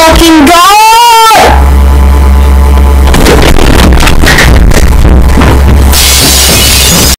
fucking go!